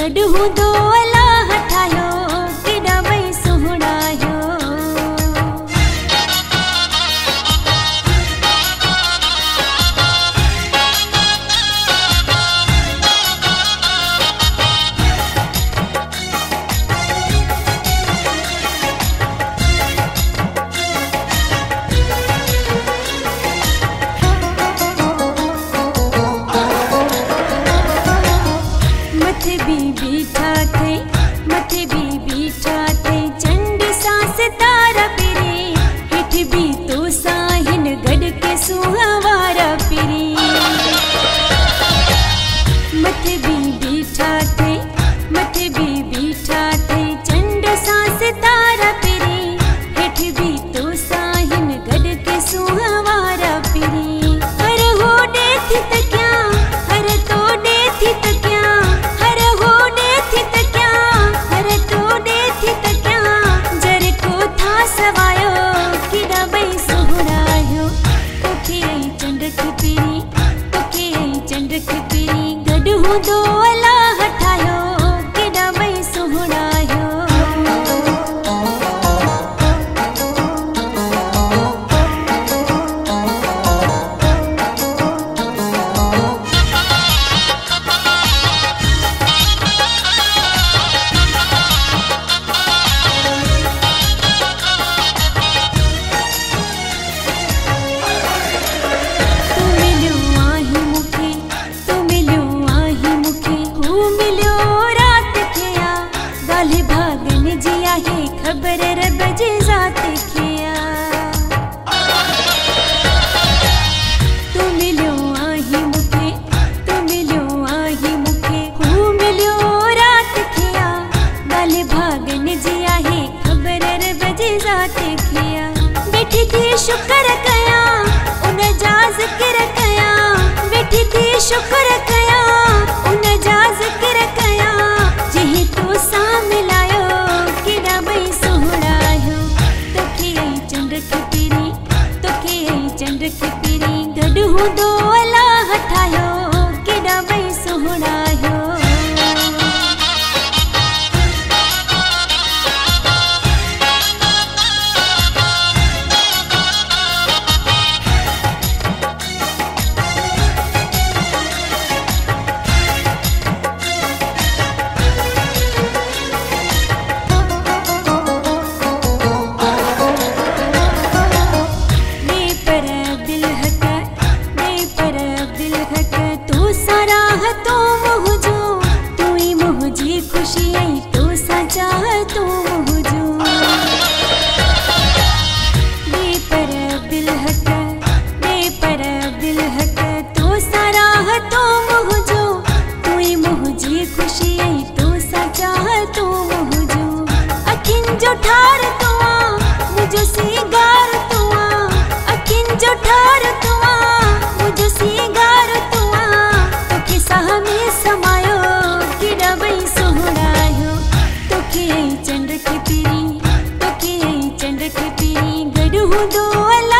चढ़ू दो मथे भी बीठा थे मथे भी बीठा do it. ये खबर रब जात की। दिल हट पर दिल हट तो सारा तो मुझो तू मुझी खुशी तो सचा तू तो मुझ लो अला